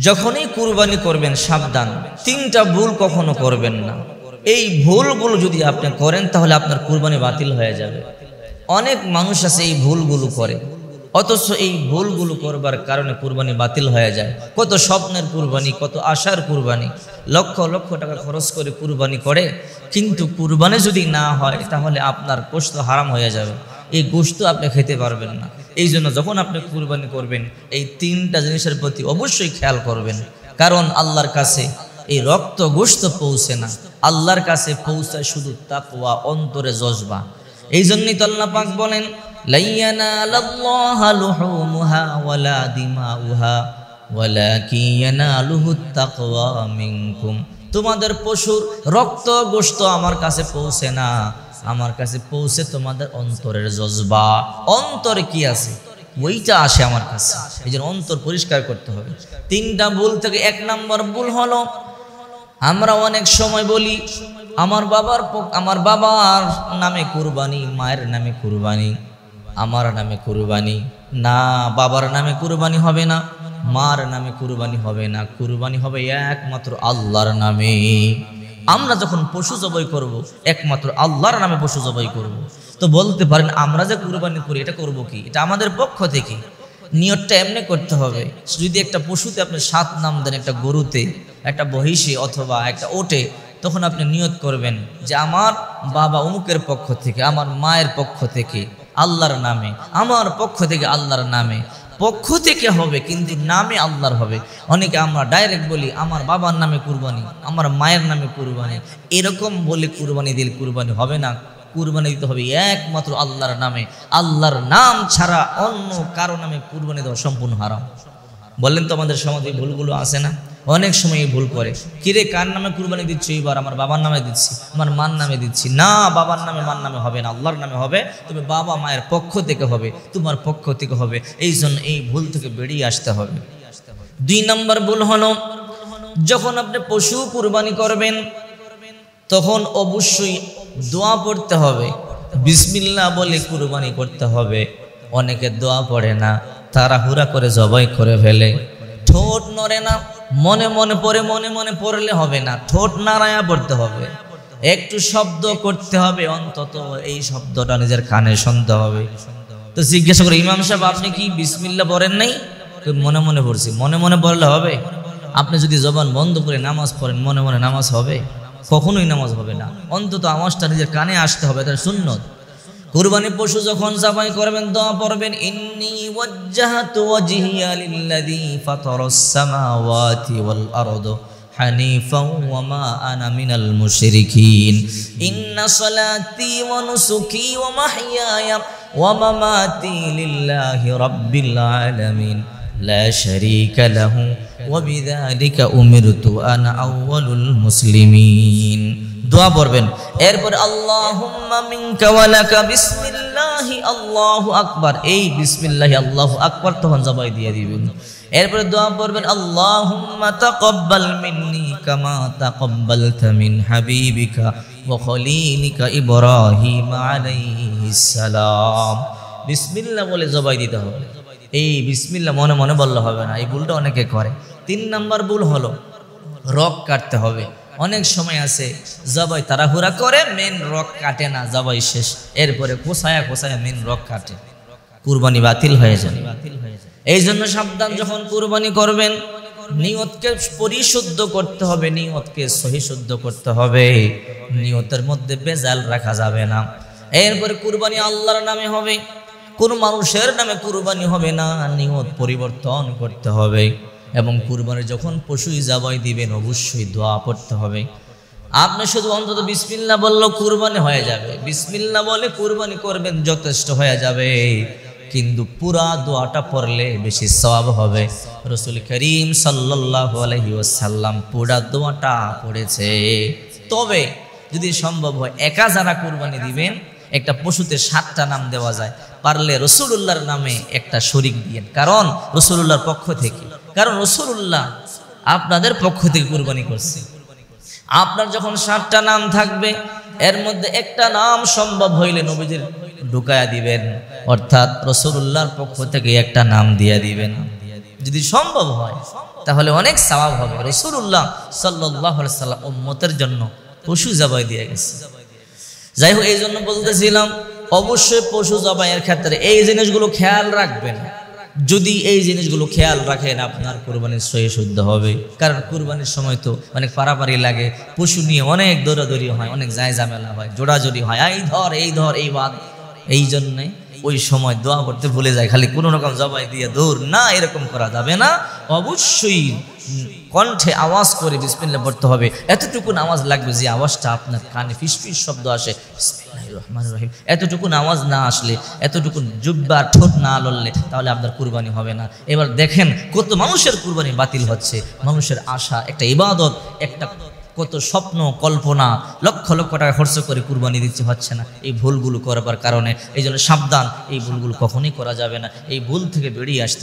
যখনই কুরবানি করবেন, সাবধান। তিনটা ভুল কখনো করবেন না। এই ভুলগুলো যদি আপনি করেন, তাহলে আপনার কুরবানি বাতিল হয়ে যাবে। অনেক মানুষ আছে এই ভুলগুলো করে। অথচ এই ভুলগুলো করবার কারণে কুরবানি বাতিল হয়ে যায়। কত স্বপ্নের কুরবানি, কত আশার কুরবানি। লক্ষ লক্ষ টাকা খরচ করে কুরবানি করে। কিন্তু কুরবানি যদি না হয়, তাহলে আপনার গোস্ত হারাম হয়ে যাবে। এই গোস্ত আপনি খেতে পারবেন না। এই জন্য যখন আপনি কুরবানি করবেন, এই তিনটা জিনিসের প্রতি অবশ্যই খেয়াল করবেন। কারণ আল্লাহর কাছে এই রক্ত গোস্ত পৌঁছে না। আল্লাহর কাছে পৌঁছায় শুধু তাকওয়া, অন্তরে জজবা। এই জন্যই তো আল্লাহ পাক বলেন তোমাদের পশুর রক্ত গোস্ত আমার কাছে পৌঁছে না। আমার কাছে পৌঁছে তোমাদের অন্তরের জজবা। অন্তরে কি আছে? ওইটা আসে আমার কাছে। এই জন্য অন্তর পরিষ্কার করতে হবে। তিনটা ভুল থেকে এক নম্বর ভুল হলো, আমরা অনেক সময় বলি, আমার বাবার আমার বাবার নামে কুরবানি, মায়ের নামে কুরবানি, আমার নামে কুরবানি। না, বাবার নামে কুরবানি হবে না, মার নামে কুরবানি হবে না। কুরবানি হবে একমাত্র আল্লাহর নামে। আমরা যখন পশু জবাই করব, একমাত্র আল্লাহর নামে পশু জবাই করব। তো বলতে পারেন, আমরা যে কুরবানি করি, এটা করব কি? এটা আমাদের পক্ষ থেকে। নিয়তটা এমনি করতে হবে। যদি একটা পশুতে আপনি সাত নাম দেন, একটা গরুতে, একটা বহিষে অথবা একটা ওটে, তখন আপনি নিয়ত করবেন যে আমার বাবা অমুকের পক্ষ থেকে, আমার মায়ের পক্ষ থেকে আল্লাহর নামে, আমার পক্ষ থেকে আল্লাহর নামে। পক্ষ থেকে হবে, কিন্তু নামে আল্লাহর হবে। অনেকে আমরা ডাইরেক্ট বলি, আমার বাবার নামে কুরবানি, আমার মায়ের নামে কুরবানি। এরকম বলে কুরবানি দিলে কুরবানি হবে না। কুরবানি দিতে হবে একমাত্র আল্লাহর নামে। আল্লাহর নাম ছাড়া অন্য কারও নামে কুরবানি দেওয়া সম্পূর্ণ হারাম। বললেন তো আমাদের সমাজে ভুলগুলো আসে না? অনেক সময় ভুল করে। কিরে, কার নামে কুরবানি দিচ্ছি এইবার? আমার বাবার নামে দিচ্ছি। আমার মার নামে দিচ্ছি। না, বাবার নামে, মার নামে হবে না। আল্লাহর নামে হবে। তবে বাবা মায়ের পক্ষ থেকে হবে। তোমার পক্ষ থেকে হবে। এই জন্য এই ভুল থেকে বেরিয়ে আসতে হবে। দুই নম্বর ভুল হলো, যখন আপনি পশু কুরবানি করবেন, তখন অবশ্যই দোয়া পড়তে হবে। বিসমিল্লাহ বলে কুরবানি করতে হবে। অনেকে দোয়া পড়ে না। তারা হুরা করে জবাই করে ফেলে। ঠোঁট নড়ে না, মনে মনে পড়ে, মনে মনে পড়লে হবে না। ঠোঁট নাড়ায়া পড়তে হবে। একটু শব্দ করতে হবে, অন্তত এই শব্দটা নিজের কানে শুনতে হবে। তো জিজ্ঞাসা করে, ইমাম সাহেব, আপনি কি বিসমিল্লা পড়েন নাই? মনে মনে পড়ছি। মনে মনে পড়লে হবে? আপনি যদি জবান বন্ধ করে নামাজ পড়েন, মনে মনে নামাজ হবে? কখনোই নামাজ হবে না। অন্তত আওয়াজটা নিজের কানে আসতে হবে তার সুন্নত। কুরবানি পশু যখন জবাই করবেন দোয়া পড়বেন ইন্নি ওয়াজ্জাহাতু ওয়াজহিয়া লিল্লাযী ফাতারাস সামাওয়াতি ওয়াল আরদ حنيفا وما أنا من المشركين إن صلاتي ونسكي ومحياي ومماتي لله رب العالمين لا شريك له وبذلك أمرت أنا أول المسلمين দোয়া পড়বেন। এরপর আল্লাহ আল্লাহু আকবার। এই বিসমিল্লাহি, আল্লাহ আকবার তখন জবাই দিয়ে দিবেন। এরপরে দোয়া পড়বেন, আল্লাহুম্মা তাকাব্বাল মিন্নি মিন হাবিবিকা বলে জবাই দিতে হবে। এই বিসমিল্লাহ মনে মনে বললে হবে না। এই ভুলটা অনেকে করে। তিন নাম্বার ভুল হলো, রক কাটতে হবে। অনেক সময় আছে, জবাই তাড়াহুড়া করে মেন রক কাটে না, জবাই শেষ। এরপরে কোসায়া কোসায়া মেন রক কাটে। কুরবানি বাতিল হয়ে যায়। এই জন্য সাবধান যখন কুরবানি করবেন, নিয়তকে পরিশুদ্ধ করতে হবে, নিয়তকে সহিশুদ্ধ করতে হবে। নিয়তের মধ্যে বেজাল রাখা যাবে না। এরপরে কুরবানি আল্লাহর নামে হবে। কোন মানুষের নামে কুরবানি হবে না। নিয়ত পরিবর্তন করতে হবে। এবং কুরবানি যখন পশুই জাবাই দিবেন অবশ্যই দোয়া পড়তে হবে। আপনি শুধু অন্তত বিসমিল্লা বললেও কুরবানি হয়ে যাবে। বিসমিল্লা বলে কুরবানি করবেন যথেষ্ট হয়ে যাবে। কিন্তু পুরা দোয়াটা পড়লে বেশি সওয়াব হবে। রসুল করিম সাল্লাহ আলহি ওসাল্লাম পুরা দোয়াটা পড়েছে। তবে যদি সম্ভব হয় একা যারা কুরবানি দিবেন একটা পশুতে সাতটা নাম দেওয়া যায়। পারলে রসুল্লাহর নামে একটা শরিক দিয়েন। কারণ রসুল্লাহর পক্ষ থেকে। কারণ রসুল্লাহ আপনাদের পক্ষ থেকে কুরবানি করছে। আপনার যখন সাতটা নাম থাকবে, এর মধ্যে একটা নাম সম্ভব হইলে নবীজির ঢুকায়া দিবেন। অর্থাৎ রসুল্লাহর পক্ষ থেকে একটা নাম দিয়ে দিবেন। যদি সম্ভব হয়, তাহলে অনেক সওয়াব হবে। রসুল্লাহ সাল্লাহ সাল্লাম উম্মতের জন্য পশু জবাই দিয়ে গেছে। যাই হোক এই জন্য বলতেছিলাম, অবশ্যই পশু জবাইয়ের ক্ষেত্রে এই জিনিসগুলো খেয়াল রাখবেন। যদি এই জিনিসগুলো খেয়াল রাখেন, আপনার কোরবানির সহি শুদ্ধ হবে। কারণ কোরবানির সময় তো অনেক পারাপারি লাগে, পশু নিয়ে অনেক দৌড়াদৌড়ি হয়, অনেক যায় হয়, জোড়াজোড়ি হয়। এই ধর এই ধর, এই বাদ। এই জন্যে ওই সময় দোয়া করতে ভুলে যায়, খালি কোনো রকম জবাই দিয়ে দৌড় না এরকম করা যাবে না। অবশ্যই কণ্ঠে আওয়াজ করে বিসমিল্লা পড়তে হবে। এতটুকুন আওয়াজ লাগবে যে আওয়াজটা আপনার কানে ফিসফিস শব্দ আসে। রহমানির রহিম। এতটুকুন আওয়াজ না আসলে এতটুকুন জুব্বা ঠোঁট না লড়লে তাহলে আপনার কুরবানি হবে না। এবার দেখেন কত মানুষের কুরবানি বাতিল হচ্ছে। মানুষের আশা, একটা ইবাদত, একটা কত স্বপ্ন, কল্পনা, লক্ষ লক্ষ টাকা খরচ করে কুরবানি দিতে হচ্ছে না। এই ভুলগুলো করবার কারণে, এই জন্য সাবধান, এই ভুলগুলো কখনোই করা যাবে না। এই ভুল থেকে বেরিয়ে আসতে